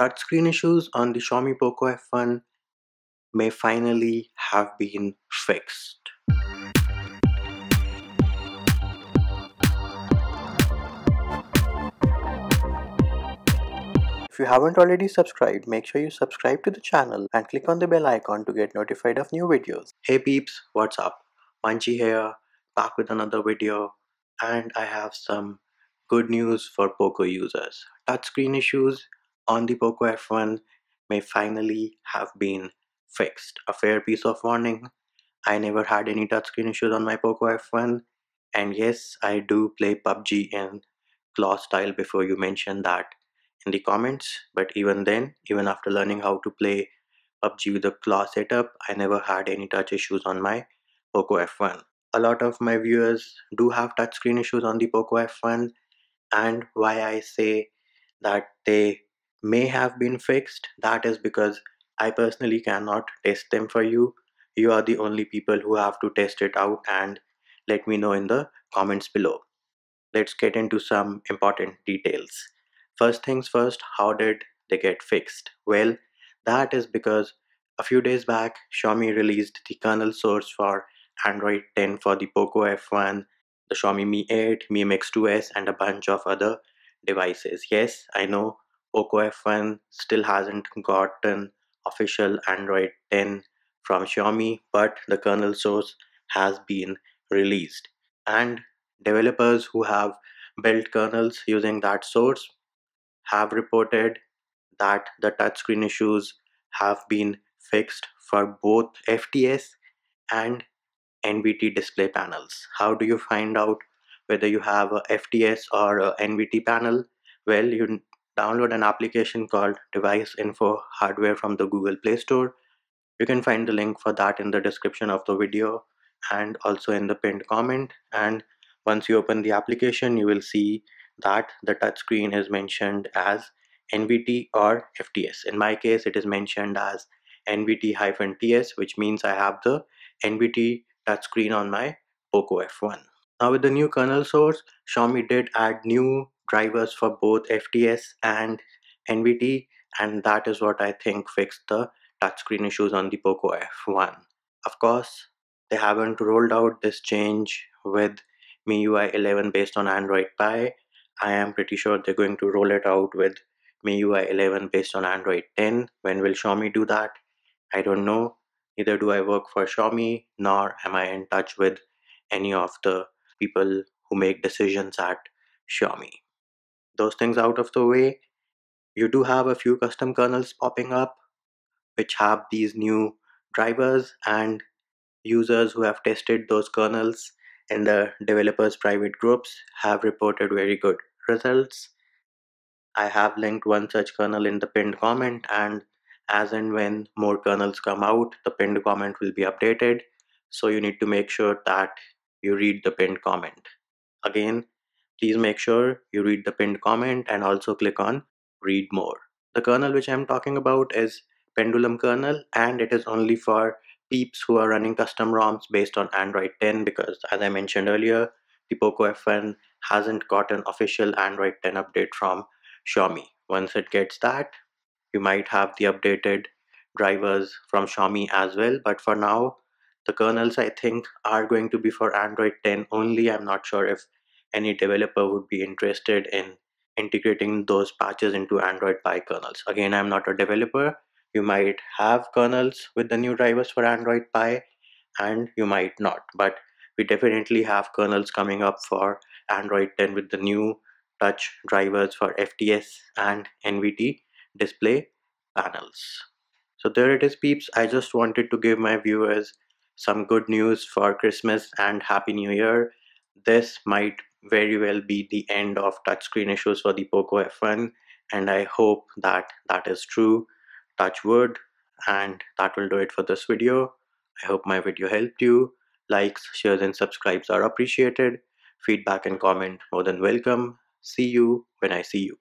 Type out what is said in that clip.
touchscreen issues on the Xiaomi Poco F1 may finally have been fixed. If you haven't already subscribed, make sure you subscribe to the channel and click on the bell icon to get notified of new videos. Hey peeps, what's up? Munchy here, back with another video and I have some good news for Poco users. Touchscreen issues on the Poco F1 may finally have been fixed. A fair piece of warning. I never had any touchscreen issues on my Poco F1 and yes, I do play PUBG in claw style before you mention that in the comments but even then, even after learning how to play PUBG with a claw setup, I never had any touch issues on my Poco F1. A lot of my viewers do have touchscreen issues on the Poco F1 and why I say that they may have been fixed that is because I personally cannot test them for you. You are the only people who have to test it out and let me know in the comments below. Let's get into some important details. First things first how did they get fixed? Well that is because a few days back Xiaomi released the kernel source for Android 10 for the Poco F1 the Xiaomi Mi 8, Mi Mix 2S and a bunch of other devices. Yes, I know Poco F1 still hasn't gotten official Android 10 from Xiaomi, but the kernel source has been released. And developers who have built kernels using that source have reported that the touchscreen issues have been fixed for both FTS and NVT display panels. How do you find out whether you have a FTS or a NVT panel? Well, you download an application called Device Info Hardware from the Google Play Store. You can find the link for that in the description of the video and also in the pinned comment. And once you open the application, you will see that the touchscreen is mentioned as NVT or FTS. In my case, it is mentioned as NVT-TS, which means I have the NVT touchscreen on my Poco F1. Now with the new kernel source, Xiaomi did add new drivers for both FTS and NVT and that is what I think fixed the touchscreen issues on the Poco F1. Of course, they haven't rolled out this change with MIUI 11 based on Android Pie. I am pretty sure they're going to roll it out with MIUI 11 based on Android 10. When will Xiaomi do that? I don't know. Neither do I work for Xiaomi, nor am I in touch with any of the people who make decisions at Xiaomi. Those things out of the way, you do have a few custom kernels popping up which have these new drivers and users who have tested those kernels in the developers private groups have reported very good results. I have linked one such kernel in the pinned comment and as and when more kernels come out the pinned comment will be updated. So you need to make sure that you read the pinned comment. Again please make sure you read the pinned comment and also click on read more. The kernel which i'm talking about is pendulum kernel and it is only for peeps who are running custom roms based on android 10 because as i mentioned earlier the poco f1 hasn't got an official android 10 update from xiaomi. Once it gets that you might have the updated drivers from Xiaomi as well but for now the kernels I think are going to be for Android 10 only. I'm not sure if any developer would be interested in integrating those patches into Android Pie kernels again I'm not a developer you might have kernels with the new drivers for Android Pie and you might not but we definitely have kernels coming up for Android 10 with the new touch drivers for FTS and NVT display panels. So there it is peeps. I just wanted to give my viewers some good news for Christmas and Happy New Year. This might very well be the end of touchscreen issues for the Poco F1 and I hope that that is true. Touch wood and that will do it for this video. I hope my video helped you. Likes, shares and subscribes are appreciated. Feedback and comment more than welcome. See you when I see you.